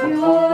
have